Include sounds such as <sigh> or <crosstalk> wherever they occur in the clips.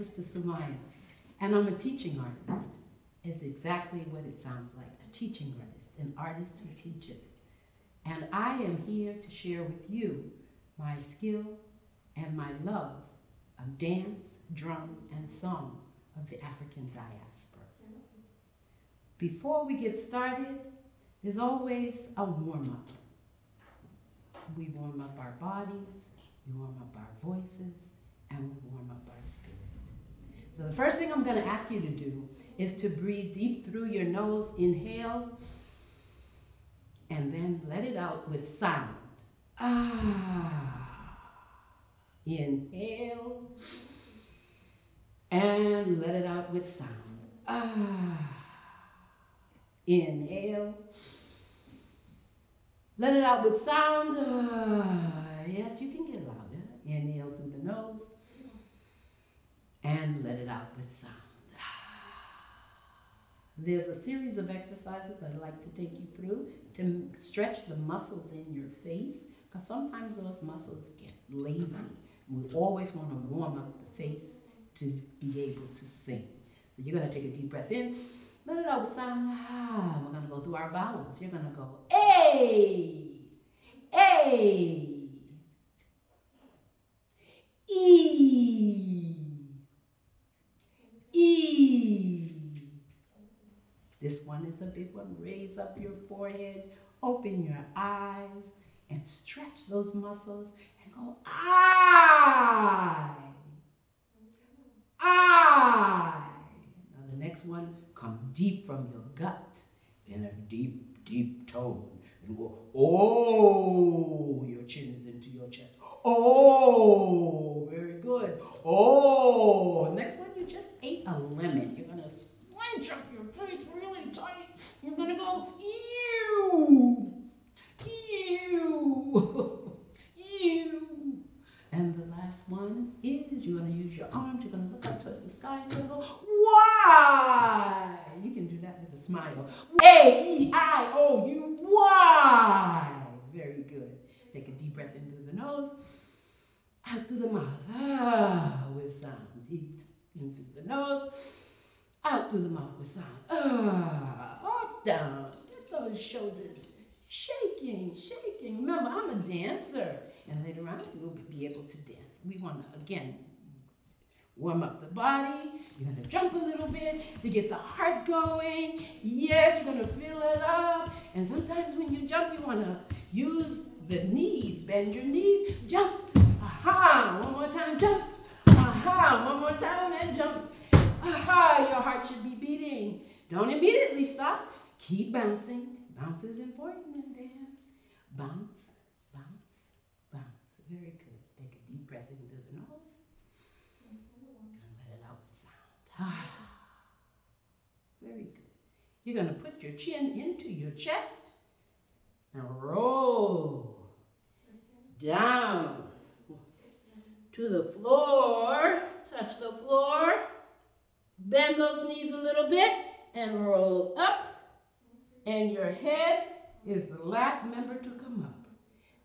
Sister Sumayya, and I'm a teaching artist. It's exactly what it sounds like a teaching artist, an artist who teaches. And I am here to share with you my skill and my love of dance, drum, and song of the African diaspora. Before we get started, there's always a warm up. We warm up our bodies, we warm up our voices, and we warm up our spirit. So the first thing I'm going to ask you to do is to breathe deep through your nose, inhale, and then let it out with sound. Ah. Inhale, and let it out with sound. Ah. Inhale. Let it out with sound. Ah. Yes, you can get louder. Inhale through the nose and let it out with sound. There's a series of exercises I'd like to take you through to stretch the muscles in your face because sometimes those muscles get lazy. We always want to warm up the face to be able to sing. So you're going to take a deep breath in, let it out with sound. Ah, we're going to go through our vowels. You're going to go A, A, E, This one is a big one. Raise up your forehead, open your eyes, and stretch those muscles and go I. I. Now the next one, come deep from your gut in a deep, deep tone and go, oh, your chin is into your chest. Oh, very good. Oh, next one, you just ate a lemon. You're gonna scrunch up your tight. You're gonna go, ew, ew, <laughs> ew. And the last one is you're gonna use your arms. You're gonna look up towards the sky and you're gonna go, why? You can do that with a smile. A E I O U Y. Very good. Take a deep breath in through the nose, out through the mouth. Ah, with sound. Deep in through the nose, out through the mouth with sound. Ah, up, down. Get those shoulders shaking, shaking. Remember, I'm a dancer. And later on, we'll be able to dance. We want to, again, warm up the body. You're going to jump a little bit to get the heart going. Yes, you're going to fill it up. And sometimes when you jump, you want to use the knees. Bend your knees. Jump. Aha. One more time. Jump. Aha. One more time and jump. Aha. Your heart should be beating. Don't immediately stop. Keep bouncing. Bounce is important in dance. Bounce, bounce, bounce. Very good. Take a deep breath in through the nose and let it out with sound. Very good. You're going to put your chin into your chest and roll down to the floor. Touch the floor. Bend those knees a little bit and roll up. And your head is the last member to come up.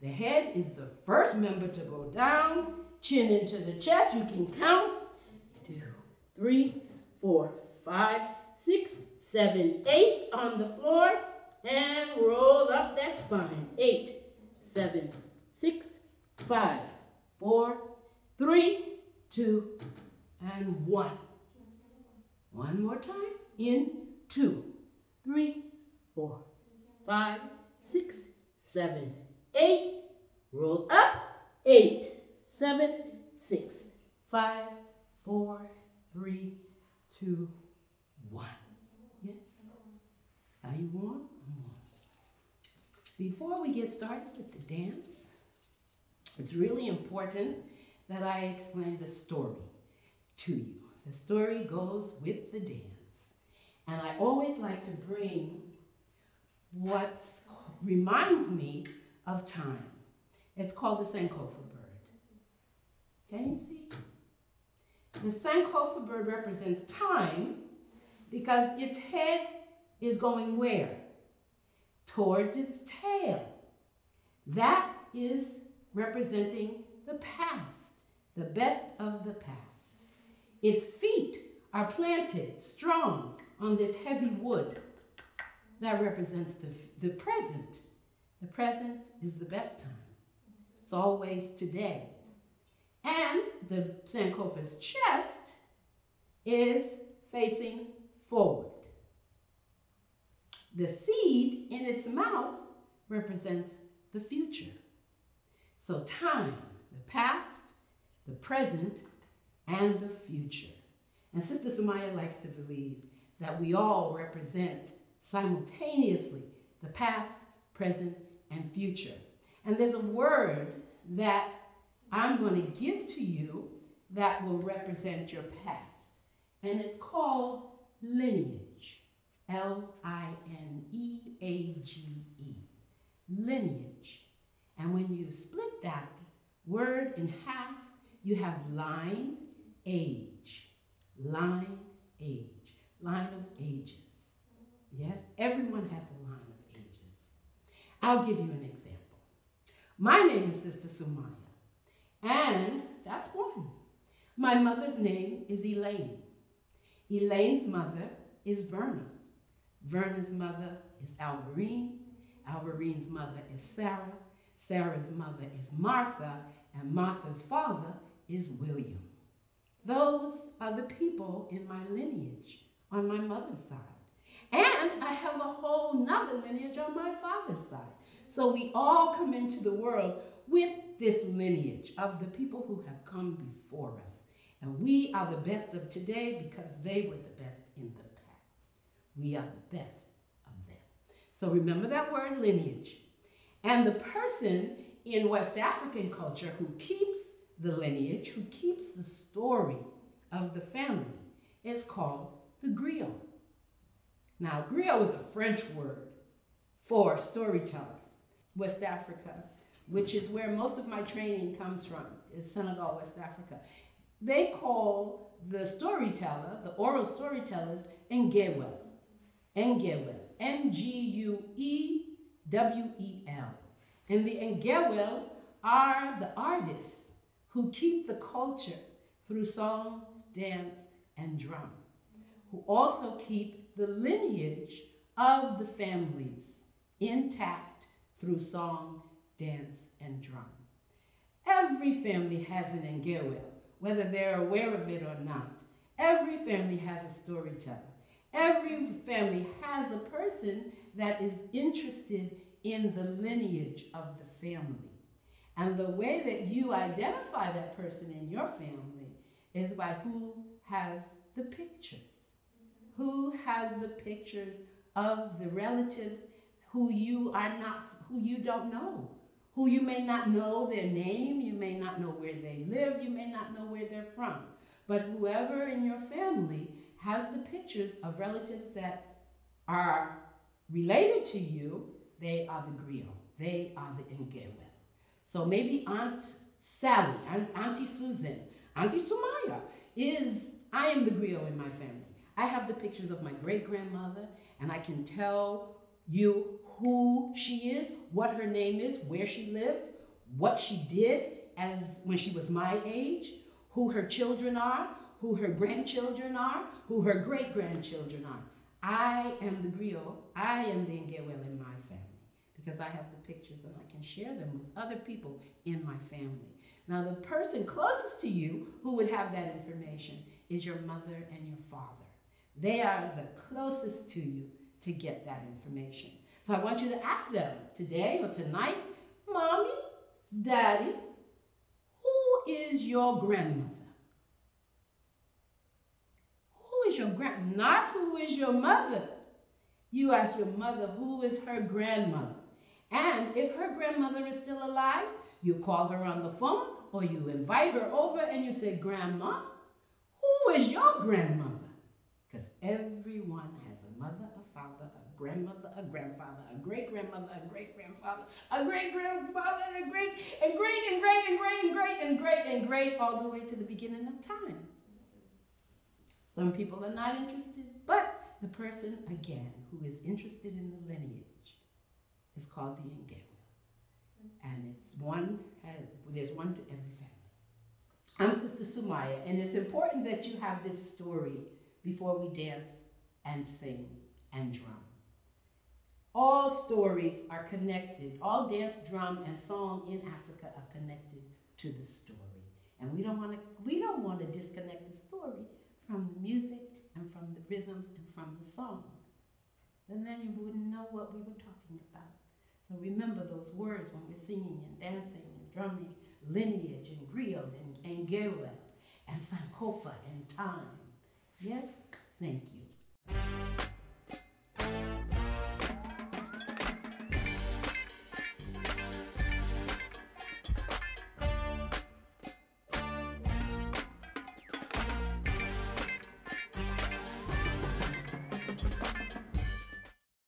The head is the first member to go down. Chin into the chest. You can count. Two, three, four, five, six, seven, eight on the floor. And roll up that spine. Eight, seven, six, five, four, three, two, and one. One more time. In, two, three, four, five, six, seven, eight. Roll up. Eight, seven, six, five, four, three, two, one. Yes. Are you warm? Before we get started with the dance, it's really important that I explain the story to you. The story goes with the dance. And I always like to bring what reminds me of time. It's called the Sankofa bird. Can you see? The Sankofa bird represents time because its head is going where? Towards its tail. That is representing the past, the best of the past. Its feet are planted strong on this heavy wood. That represents the, the present. The present is the best time. It's always today. And the Sankofa's chest is facing forward. The seed in its mouth represents the future. So time, the past, the present, and the future. And Sister Sumayya likes to believe that we all represent simultaneously the past, present, and future. And there's a word that I'm going to give to you that will represent your past. And it's called lineage. L I N E A G E. Lineage. And when you split that word in half, you have line, age. Line, age. Line of ages. Yes, everyone has a line of ages. I'll give you an example. My name is Sister Sumayya, and that's one. My mother's name is Elaine. Elaine's mother is Verna. Verna's mother is Alvarine. Alvarine's mother is Sarah. Sarah's mother is Martha, and Martha's father is William. Those are the people in my lineage on my mother's side. And I have a whole nother lineage on my father's side. So we all come into the world with this lineage of the people who have come before us. And we are the best of today because they were the best in the past. We are the best of them. So remember that word lineage. And the person in West African culture who keeps the lineage, who keeps the story of the family, is called the griot. Now, griot is a French word for storyteller. West Africa, which is where most of my training comes from, is Senegal, West Africa. They call the storyteller, the oral storytellers, Nguewel. Nguewel. N-G-U-E-W-E-L. And the Nguewel are the artists who keep the culture through song, dance, and drum, who also keep the lineage of the families intact through song, dance, and drum. Every family has an Nguewel, whether they're aware of it or not. Every family has a storyteller. Every family has a person that is interested in the lineage of the family. And the way that you identify that person in your family is by who has the pictures. Who has the pictures of the relatives who you are not, who you don't know, who you may not know their name, you may not know where they live, you may not know where they're from. But whoever in your family has the pictures of relatives that are related to you, they are the griot. They are the Nguewel. So maybe Aunt Sally, Aunt, Auntie Susan, Auntie Sumayya is, I am the griot in my family. I have the pictures of my great grandmother, and I can tell you who she is, what her name is, where she lived, what she did as when she was my age, who her children are, who her grandchildren are, who her great grandchildren are. I am the griot. I am the Nguewel in my family because I have the pictures and I can share them with other people in my family. Now, the person closest to you who would have that information is your mother and your father. They are the closest to you to get that information. So I want you to ask them today or tonight, Mommy, Daddy, who is your grandmother? Who is your grand? Not who is your mother. You ask your mother who is her grandmother. And if her grandmother is still alive, you call her on the phone or you invite her over and you say, Grandma, who is your grandmother? Because everyone has a mother, a father, a grandmother, a grandfather, a great grandmother, a great grandfather, a great grandfather, and a great, and great, and great, and great, and great, and great, and great, all the way to the beginning of time. Some people are not interested, but the person, again, who is interested in the lineage is called the Nguewel. And it's one, uh, there's one to every family. I'm Sister Sumayya, and it's important that you have this story before we dance and sing and drum. All stories are connected. All dance, drum, and song in Africa are connected to the story. And we don't want to we don't want to disconnect the story from the music and from the rhythms and from the song. And then you wouldn't know what we were talking about. Remember those words when we're singing and dancing and drumming, lineage and griot and, and Nguewel and Sankofa and time. Yes? Thank you.